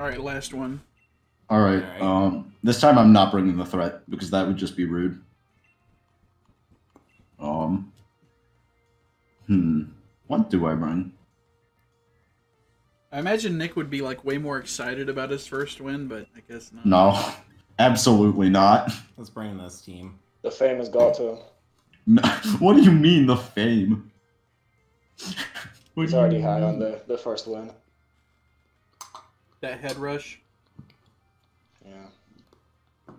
All right, last one. All right. Alright. Um, this time I'm not bringing the threat because that would just be rude. Um. Hmm. What do I bring? I imagine Nick would be like way more excited about his first win, but I guess not. No, absolutely not. Let's bring in this team. The fame has got to him. No, what do you mean the fame? What He's already high on the, the first win. That head rush. Yeah.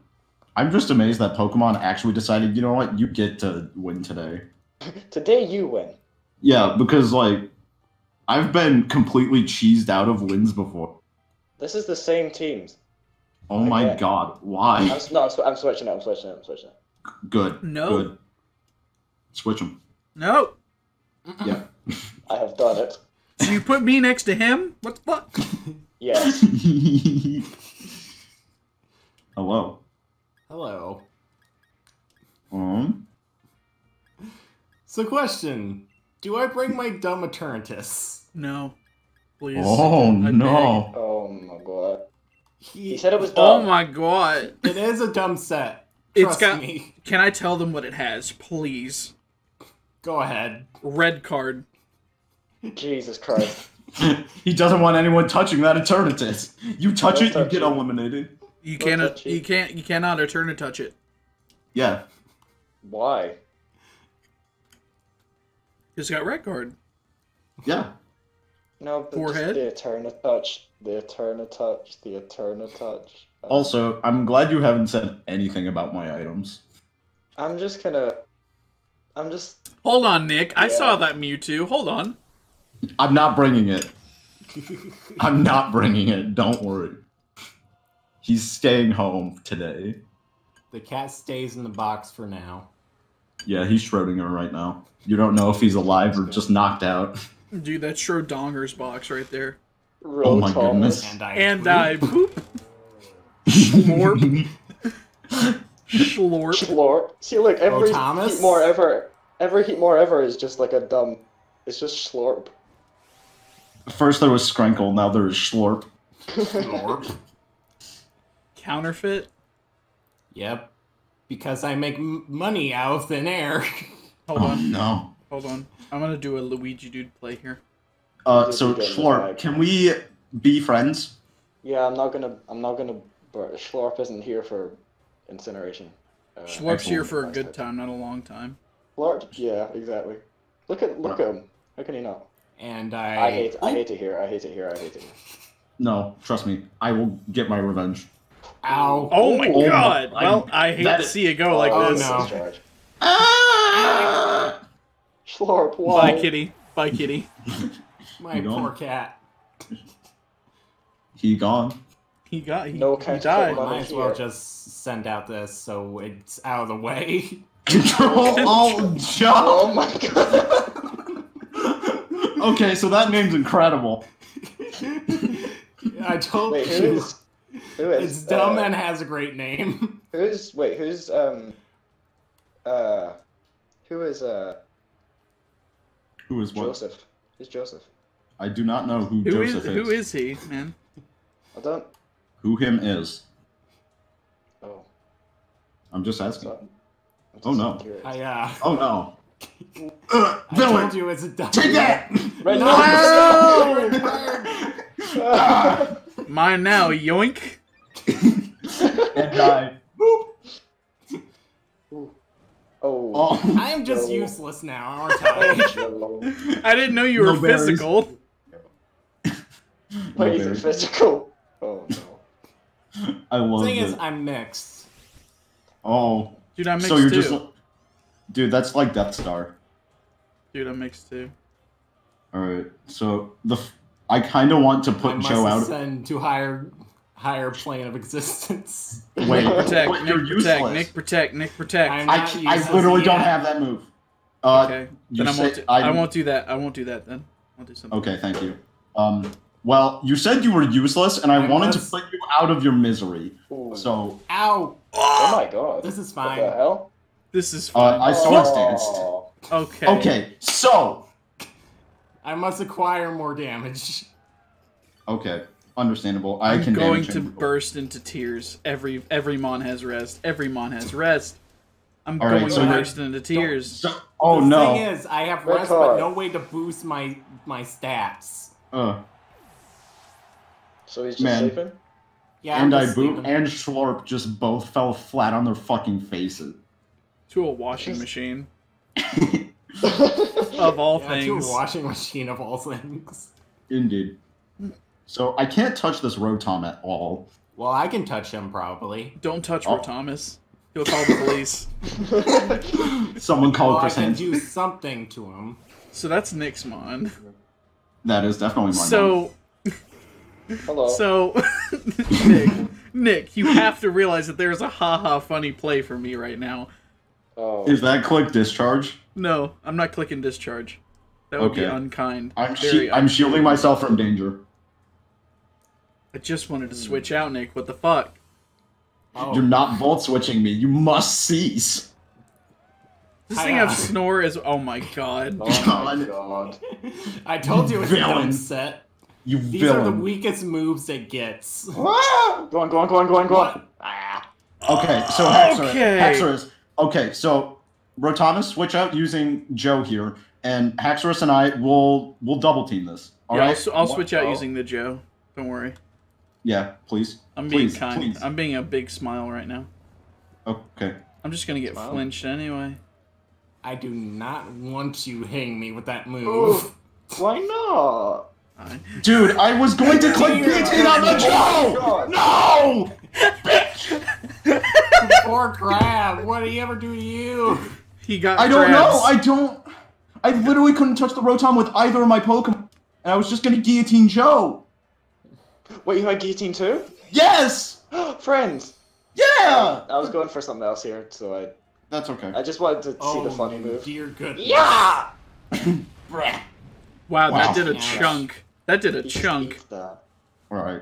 I'm just amazed that Pokemon actually decided, you know what, you get to win today. Today you win. Yeah, because like I've been completely cheesed out of wins before. This is the same teams. Oh my Okay. god, I'm, why? no, I'm, sw- I'm switching it. I'm switching it. I'm switching it. Good. No. Good. Switch them. No. Yeah. I have done it. So you put me next to him? What the fuck? Yes. Hello. Hello. Um. So, question: Do I bring my dumb Eternatus? No. Please. Oh I no. oh my god. He, He said it was dumb. Oh my god. it is a dumb set. It's Trust got- me. Can I tell them what it has, please? Go ahead. Red card. Jesus Christ. he doesn't want anyone touching that Eternatus. You touch Don't it, you get it. eliminated. You Don't cannot. touch it. You can't. You cannot return touch it Yeah. Why? it's got red card. Yeah. No, but Forehead? The Eterna touch. The Eterna touch. The Eterna touch. Uh, Also, I'm glad you haven't said anything about my items. I'm just gonna. I'm just. Hold on, Nick. I saw that Mewtwo. Hold on. I'm not bringing it. I'm not bringing it. Don't worry. He's staying home today. The cat stays in the box for now. Yeah, he's Schrodinger right now. You don't know if he's alive or just knocked out. Dude, that's Schrodinger's box right there. Oh my Thomas. goodness. And I. And I poop. Schlorp. Schlorp. Schlor. See, look, every Oh, Thomas? heat more ever, every heat more ever is just like a dumb. It's just slurp. First there was Skrenkle, now there is Schlorp. Lord. Counterfeit. Yep. Because I make m- money out of thin air. Hold Oh on. no. Hold on. I'm gonna do a Luigi dude play here. Uh, so get in the Schlorp, can we be friends? Yeah, I'm not gonna. I'm not gonna. But Schlorp isn't here for incineration. Uh, Schlorp's here for a good time, not a long time. Schlorp. Yeah, exactly. Look at look at him. How can he not? And I. I hate. I hate it here. I hate it here. I hate it. Here. No, trust me. I will get my revenge. Ow. Oh my Oh my- god! I- well, I hate that to see it go like Oh, this. no. Discharge. Ah! Schlorp. Why? Bye, kitty. Bye, kitty. My You don't? poor cat. He gone. He got. He, No he died. Might as well just send out this so it's out of the way. Control Alt Jump. Oh my god. Okay, so that name's incredible. I told Wait, you. who is? Who is? It's dumb uh, and has a great name. Who's? Wait, who's? Um. Uh. Who is? Uh. Who is what? Joseph. Who's Joseph? I do not know who, Who is? Joseph is. Who is he, man? I don't. Who him is. Oh. I'm just asking. I'm Oh, no. curious. I, uh, Oh no. Ugh, I told you it's a dumb Take that! Red No! Ah! Mine now, yoink. and die. Boop. oh. Oh. I am just No. useless now, aren't I? Jello. I didn't know you were No berries. physical. Wait, is No it berries. physical? Oh no. I love The thing is. I'm mixed. Oh, Dude, I'm mixed so you're too. just, dude. That's like Death Star. Dude, I'm mixed too. All right. So the f- I kind of want to put must Joe out. ascend to higher, higher plane of existence. Wait, Protect, Nick, you're protect, useless. Nick, protect, Nick, protect. I'm I, not ca- I useless literally don't have that move. Uh, okay, then I won't. Do, I- I won't do that. I won't do that then. I'll do something. Okay, thank you. Um, well, you said you were useless, and I, I wanted was- to put you out of your misery. Ooh. So Ow! Oh my god. This is fine. What fine. the hell? This is Uh, fun. I sword danced. Oh. okay. Okay, so I must acquire more damage. okay, Understandable. I I'm can going to him. burst into tears. Every every mon has rest. Every mon has rest. I'm All right, going so to burst into tears. So- oh the no. thing is, I have Red rest, but no way to boost my my stats. Uh, So he's just Man. sleeping. Yeah, and I just boot and Schlorp just both fell flat on their fucking faces. To a washing machine of all yeah, things. to a washing machine of all things. Indeed. So I can't touch this Rotom at all. Well, I can touch him probably. Don't touch Oh. Ro Thomas. He'll call the police. Someone call Well, I Chris can Hansen. do something to him. So that's Nick's mon. That is definitely my. So Hello. so Nick, Nick, you have to realize that there's a haha funny play for me right now. Oh. Is that click discharge? No, I'm not clicking discharge. That would be Okay. unkind. I'm Very shi- I'm shielding myself from danger. I just wanted to switch out, Nick. What the fuck? Oh, You're not volt switching me. You must cease. This Hi, thing have uh, snore is. Oh my god. Oh my God. god. I told you it's a dumb Villain. set. You These are the weakest moves it gets. Ah! Go on, go on, go on, go on, go on. Ah. Okay, so Haxorus. Okay. Haxorus. Okay, so Rotamus switch out using Joe here, and Haxorus and I will will double team this. All yeah, right? I'll, s- I'll switch out oh, using the Joe. Don't worry. Yeah, please. I'm being Please, kind. please. I'm being a big smile right now. Okay. I'm just gonna get Smile? flinched anyway. I do not want you hitting me with that move. Oof. Why not? Dude, I was going to click Dear BT on the Joe! Oh God. No! Poor crab. What did he ever do to you? He got. I don't know. I don't. I literally couldn't touch the Rotom with either of my Pokemon, and I was just gonna guillotine Joe. Wait, you had guillotine too? Yes! Friends! Yeah! I was going for something else here, so I That's okay. I just wanted to see Oh, the funny you move. dear goodness. Yeah! Wow. Wow, that did a Ouch. chunk. That did a You chunk. eat that. Alright.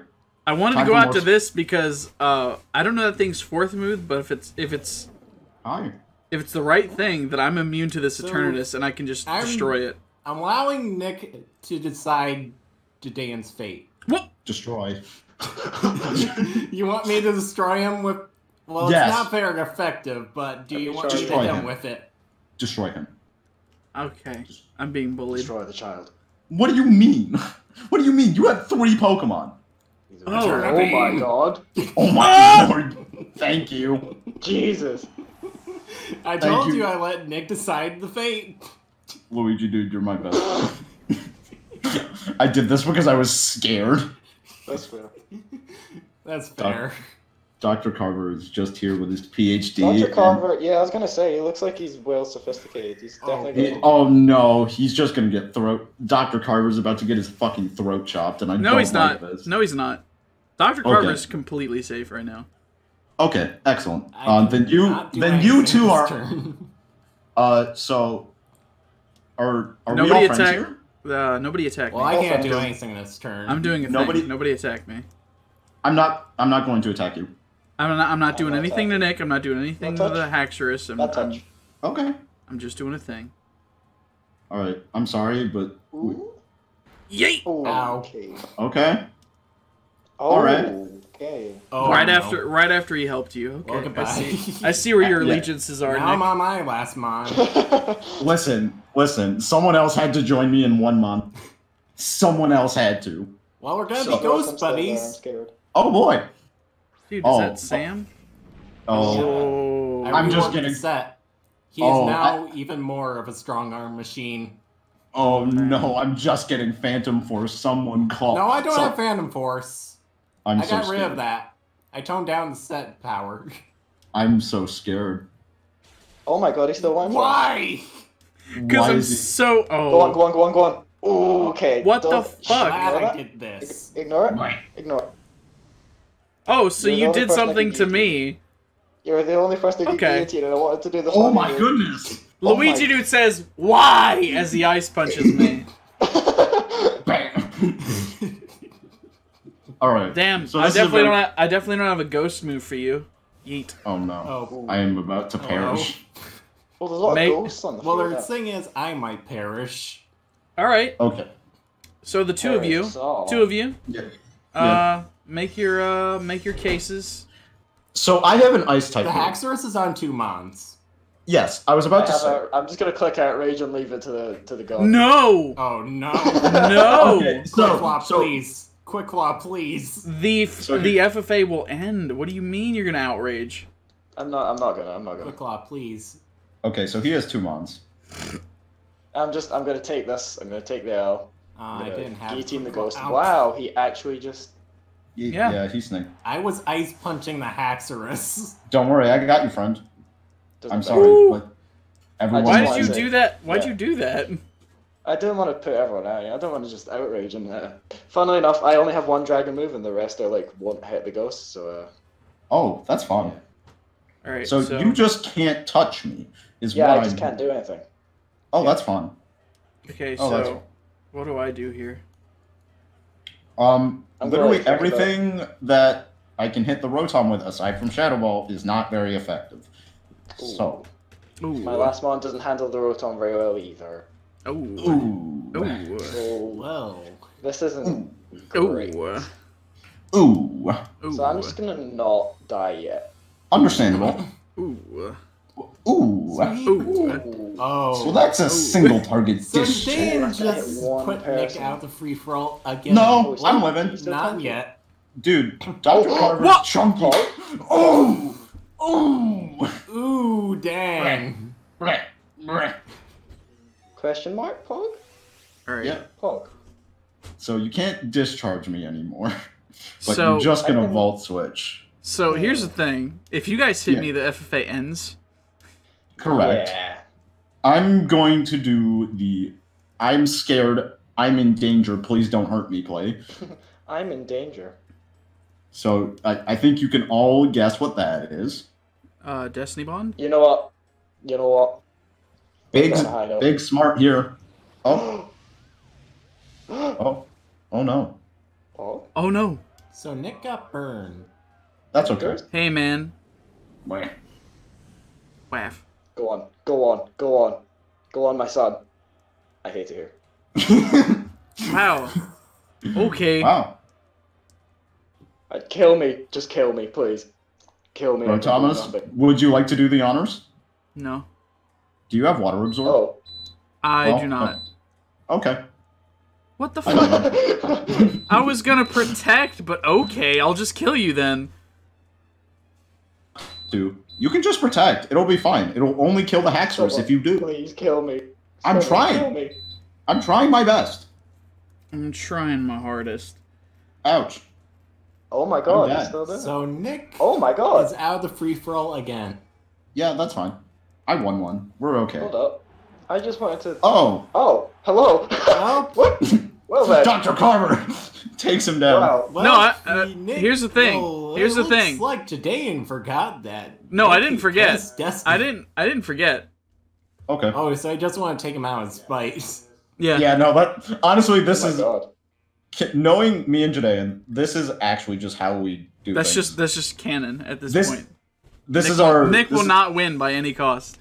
I wanted Time to go out to this because uh, I don't know that thing's fourth move, but if it's if it's Hi. if it's the right thing, that I'm immune to this So, Eternatus and I can just I'm- destroy it. I'm allowing Nick to decide Jidayun's fate. What? Destroy. you want me to destroy him with? Well, Yes. it's not very effective, but do you want me to Destroy hit him. him with it? Destroy him. Okay, I'm being bullied. Destroy the child. What do you mean? What do you mean? You have three Pokemon. He's a Oh. oh my god. Oh my ah! lord. Thank you. Jesus. I Thank told you. you. I let Nick decide the fate. Luigi, dude, you're my best. I did this because I was scared. That's fair. That's fair. Dr. Carver is just here with his PhD. Dr. and- Carver, yeah, I was gonna say, he looks like he's well sophisticated. He's Oh, definitely He- gonna- oh no, he's just gonna get throat. Dr. Carver's about to get his fucking throat chopped, and I No, don't he's like not. this. No, he's not. Doctor Okay. Carver's completely safe right now. Okay, excellent. I Um, then you, not then you two are. turn. Uh, so are are Nobody we all friends here? Uh, nobody attack Well, me. I can't do anything this turn. I'm doing a Nobody- thing. Nobody attack me. I'm not. I'm not going to attack you. I'm not. I'm not oh, doing not anything to. Nick. I'm not doing anything Not to the touch. Haxorus. I'm, Not I'm. Okay. I'm just doing a thing. All right. I'm sorry, but Ooh. Yay! Oh, Ow. okay. okay. Oh, All right. Okay. Oh, right no. after, right after he helped you. Okay, Well, I goodbye. see. I see where your Yeah. allegiances are, now I'm Nick. on my last mon. Listen, listen. Someone else had to join me in one month. Someone else had to. Well, we're gonna So- be ghost I'm still there, I'm buddies. scared. Oh boy. Dude, is Oh. that Sam? Oh. Oh, I I'm just getting set. He Oh, is now even more of a strong arm machine. Oh no! I'm just getting Phantom Force. Someone call. No, I don't So- have Phantom Force. I'm I so got rid of that. I toned down the set power. I'm so scared. Oh my god, he's still one. Why? because I'm he- so. Oh, Go on, go on, go on, go on. Ooh, okay. What the Don't- fuck? Glad I did this. Ignore it. Ignore it. Oh, so You're you did something to me. You were the only person who Okay. can guillotine, and I wanted to do the Oh my move. goodness! Oh Luigi my- dude says why as the ice punches me. Bam. All right. Damn, So I definitely a- don't. Have, I definitely don't have a ghost move for you. Yeet. Oh no! Oh. I am about to Oh, perish. Well, there's a lot Mate- of ghosts on the Well, the now. thing is, I might perish. All right. Okay. So the two of you, so- two of you, Yeah. Uh, make your uh, make your cases. So I have an ice type. The move. Haxorus is on two mons. Yes, I was I about to have say. a, I'm just gonna click outrage and leave it to the to the god. No, Oh no! no. Okay, Quick so, claw, so please. Quick claw, please. The f- So the FFA will end. What do you mean you're gonna outrage? I'm not. I'm not gonna. I'm not gonna. Quick claw, please. okay, so he has two mons. I'm just. I'm gonna take this. I'm gonna take the L. Uh, I'm I gonna didn't have. guillotine the ghost. Ouch. Wow, he actually just. He- Yeah. yeah, he's snake. I was ice punching the Haxorus. Don't worry, I got you, friend. doesn't I'm sorry, but everyone. Why did you wanted to- do that? Why'd yeah. you do that? I didn't want to put everyone out. I don't want to just outrage them. Uh, funnily enough, I only have one dragon move, and the rest are like won't hit the ghost. So uh, Oh, that's fun. All right. So, So, you just can't touch me. Is yeah, what I just I'm- can't do anything. Oh, that's fun. okay. Oh, that's So what do I do here? Um, I'm literally gonna about- everything that I can hit the Rotom with, aside from Shadow Ball, is not very effective. So, Ooh. My last mon doesn't handle the rotom very well either. Oh. ooh, Ooh. So Whoa. this isn't ooh, great. Ooh. ooh. Ooh. So I'm just gonna not die yet. Understandable. Ooh. Ooh. Ooh. Ooh. Oh. So that's a Ooh. single target So dish. Dan I hit just one put Nick person. out the free for all again. No, Oh, I'm so- living. Not tanky. yet. Dude, Dr. Oh, Carver's what? chunky. Oh. Oh! Ooh! Ooh, dang. Bleh, bleh. Question mark? Pog? All right. Yeah. Pog. So you can't discharge me anymore. But So you're just gonna can- volt switch. so here's the thing. If you guys hit Yeah. me, the FFA ends. Correct. Yeah. I'm going to do the I'm scared, I'm in danger, please don't hurt me play. I'm in danger. So I, I think you can all guess what that is. Uh, Destiny Bond. You know what? You know what? Big That's a high note. big smart here. Oh, oh, oh no. oh. Oh no. So Nick got burned. That's okay. Hey man. Wah. Waff. Go on. Go on. Go on. Go on, my son. I hate it here. Wow. Okay. wow. Uh, kill me. Just kill me, please. Kill me. I Bro, Thomas, would you like to do the honors? No, Do you have water absorb? Oh. I Well, do not. Okay. What the fuck? I was gonna protect, but okay, I'll just kill you then. do. You can just protect. It'll be fine. It'll only kill the Haxorus if you do. Please kill me. I'm trying. Kill me. I'm trying my best. I'm trying my hardest. Ouch. Oh my god, he's still there. So Nick oh my god. is god. out of the free for all again. Yeah, that's fine. I won one. We're okay. Hold up. I just wanted to. Oh, Oh, hello. Well, what? Well then. Dr. Carver takes him down. Wow. Well, No, I- uh, Nick- here's the thing. Well, Here's it the looks thing. like Jidayun forgot that. No, I didn't forget. I didn't. I didn't forget. Okay. Oh, so I just want to take him out in spite. Yeah. Yeah, no, but honestly, this oh is god. knowing me and Jidayun. This is actually just how we do. That's things. just that's just canon at this, This- point. this Nick is will- our. Nick will is- not win by any cost,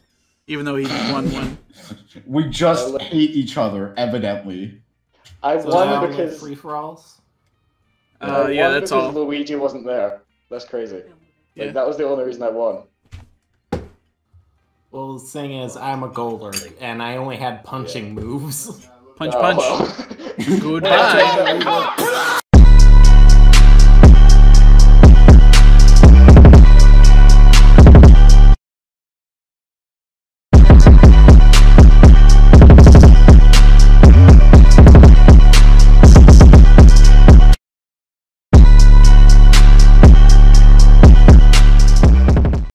even though he won one. We just Well, hate each other, evidently. I So won now because. free for alls. Uh, I yeah, won that's all. Luigi wasn't there. That's crazy. Yeah. Like, that was the only reason I won. Well, the thing is, I'm a Golurk, and I only had punching moves. Punch, Oh, punch. well. Goodbye. Goodbye.